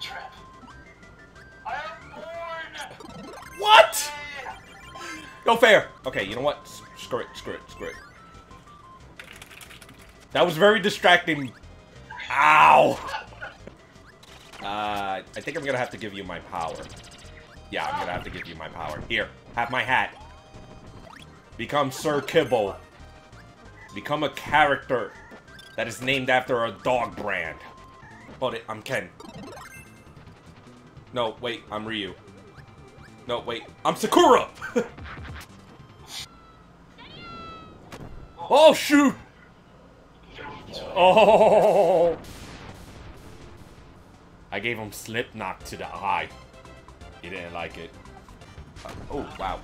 trap. I am bored. What? No fair. Okay, you know what? Screw it, screw it, screw it. That was very distracting. Ow! Uh, I think I'm gonna have to give you my power. Yeah, I'm gonna have to give you my power. Here, have my hat. Become Sir Kibble. Become a character that is named after a dog brand. Hold it, I'm Ken. No, wait, I'm Ryu. No, wait, I'm Sakura! oh, shoot! Oh! I gave him slip knock to the eye. He didn't like it. Uh, oh, wow.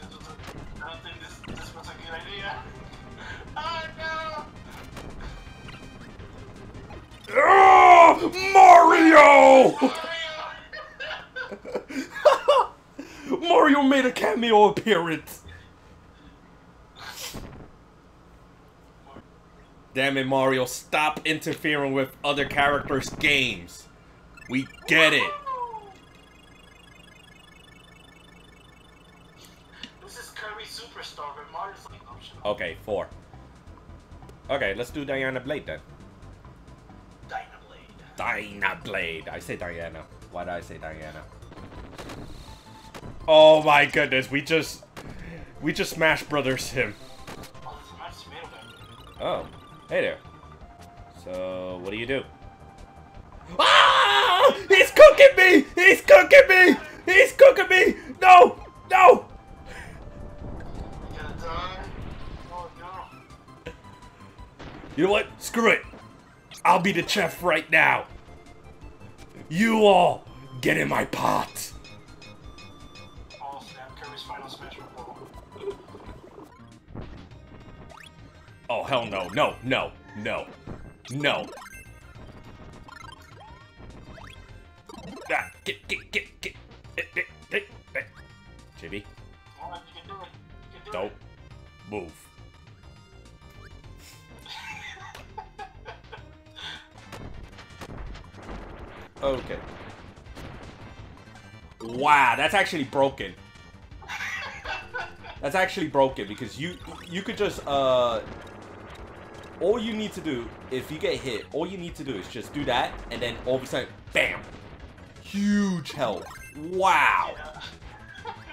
Mario! Mario! Made a cameo appearance. Damn it, Mario, stop interfering with other characters' games. We get it. This is Kirby Superstar, but Mario's like. Okay, four. Okay, let's do Diana Blade then. Diana Blade. I say Diana. Why did I say Diana? Oh my goodness, we just... We just Smash Brothers him. Oh, hey there. So, what do you do? Ah! He's cooking me! He's cooking me! He's cooking me! No! No. You know what? Screw it. I'll be the chef right now. You all get in my pot. Oh snap, Kirby's final smash report. Hell no. No, no, no, no. Ah, get, get, get, get. get, get, get, Okay. Wow, that's actually broken. That's actually broken because you you could just uh all you need to do if you get hit, all you need to do is just do that and then all of a sudden bam. Huge health. Wow.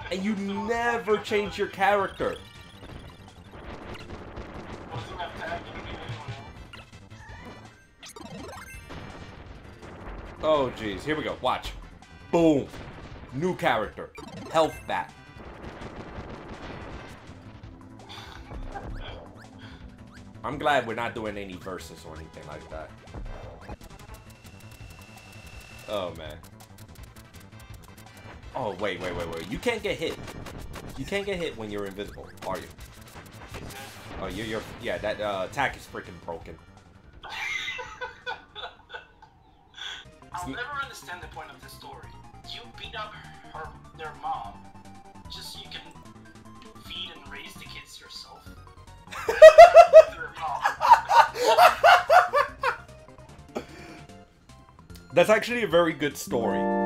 And you never change your character. Oh jeez, here we go. Watch. Boom. New character. Health back. I'm glad we're not doing any verses or anything like that. Oh man. Oh wait, wait, wait, wait. You can't get hit. You can't get hit when you're invisible, are you? Oh, you're, you're yeah. That uh, attack is freaking broken. I'll never understand the point of this story. You beat up her, their mom, just so you can feed and raise the kids yourself. their mom. That's actually a very good story.